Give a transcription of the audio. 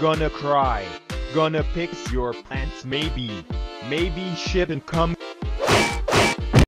Gonna cry. Gonna fix your plants maybe. Maybe shouldn't come